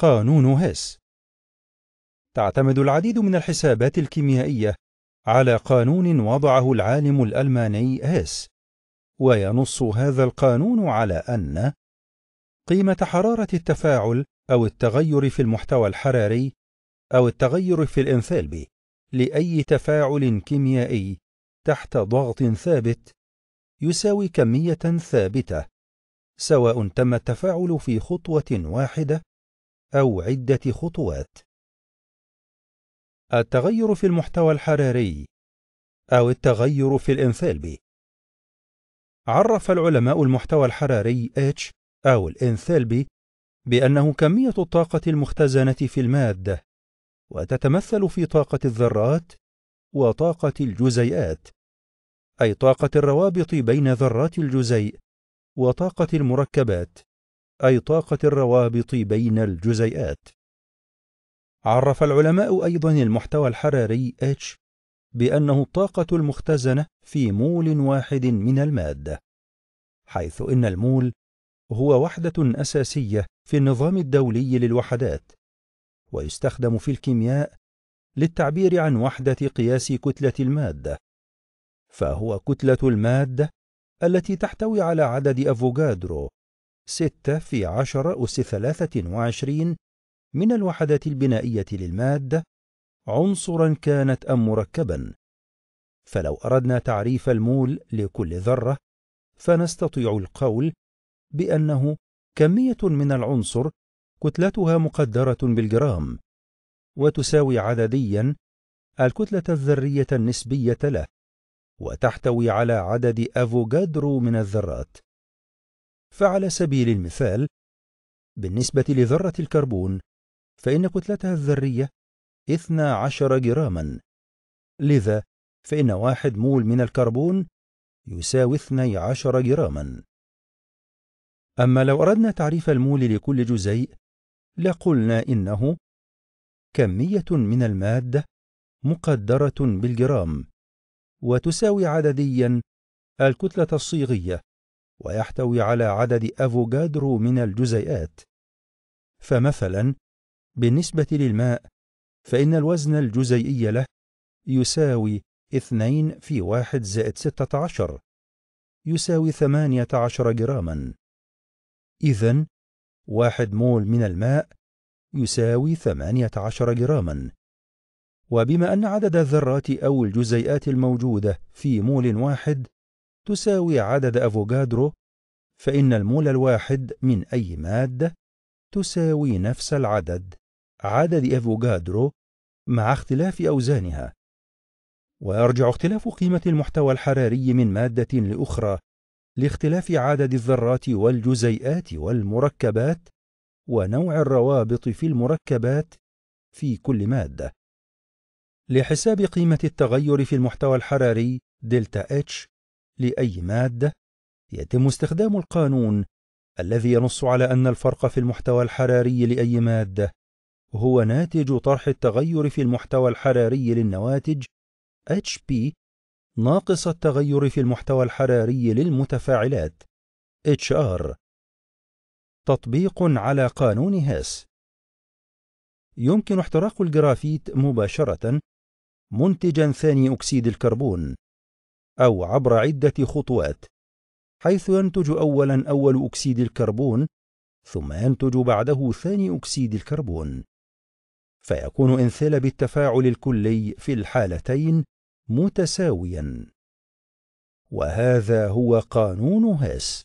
قانون هيس. تعتمد العديد من الحسابات الكيميائية على قانون وضعه العالم الألماني هيس وينص هذا القانون على أن قيمة حرارة التفاعل أو التغير في المحتوى الحراري أو التغير في الإنثالبي لأي تفاعل كيميائي تحت ضغط ثابت يساوي كمية ثابتة سواء تم التفاعل في خطوة واحدة أو عدة خطوات. التغير في المحتوى الحراري أو التغير في الإنثالبي عرف العلماء المحتوى الحراري H أو الإنثالبي بأنه كمية الطاقة المختزنة في المادة وتتمثل في طاقة الذرات وطاقة الجزيئات أي طاقة الروابط بين ذرات الجزيء وطاقة المركبات أي طاقة الروابط بين الجزيئات. عرف العلماء أيضا المحتوى الحراري H بأنه الطاقة المختزنة في مول واحد من المادة، حيث إن المول هو وحدة أساسية في النظام الدولي للوحدات، ويستخدم في الكيمياء للتعبير عن وحدة قياس كتلة المادة، فهو كتلة المادة التي تحتوي على عدد أفوغادرو ستة في عشرة أس ثلاثة وعشرين من الوحدات البنائية للمادة عنصرا كانت أم مركبا. فلو أردنا تعريف المول لكل ذرة فنستطيع القول بأنه كمية من العنصر كتلتها مقدرة بالجرام وتساوي عدديا الكتلة الذرية النسبية له وتحتوي على عدد أفوغادرو من الذرات. فعلى سبيل المثال بالنسبة لذرة الكربون فإن كتلتها الذرية 12 جراما. لذا فإن واحد مول من الكربون يساوي 12 جراما. أما لو أردنا تعريف المول لكل جزيء لقلنا إنه كمية من المادة مقدرة بالجرام وتساوي عدديا الكتلة الصيغية. ويحتوي على عدد أفوغادرو من الجزيئات. فمثلا بالنسبة للماء فإن الوزن الجزيئي له يساوي اثنين في واحد زائد ستة عشر يساوي ثمانية عشر جراما. إذن واحد مول من الماء يساوي ثمانية عشر جراما. وبما أن عدد الذرات أو الجزيئات الموجودة في مول واحد تساوي عدد أفوغادرو فإن المول الواحد من أي مادة تساوي نفس العدد عدد أفوغادرو مع اختلاف أوزانها. ويرجع اختلاف قيمة المحتوى الحراري من مادة لأخرى لاختلاف عدد الذرات والجزيئات والمركبات ونوع الروابط في المركبات في كل مادة. لحساب قيمة التغير في المحتوى الحراري دلتا إتش لأي مادة يتم استخدام القانون الذي ينص على أن الفرق في المحتوى الحراري لأي مادة هو ناتج طرح التغير في المحتوى الحراري للنواتج HP ناقص التغير في المحتوى الحراري للمتفاعلات HR تطبيق على قانون هاس يمكن احتراق الجرافيت مباشرة منتجا ثاني أكسيد الكربون. أو عبر عدة خطوات حيث ينتج أولا أول أكسيد الكربون ثم ينتج بعده ثاني أكسيد الكربون. فيكون انثلب التفاعل الكلي في الحالتين متساويا. وهذا هو قانون هيس.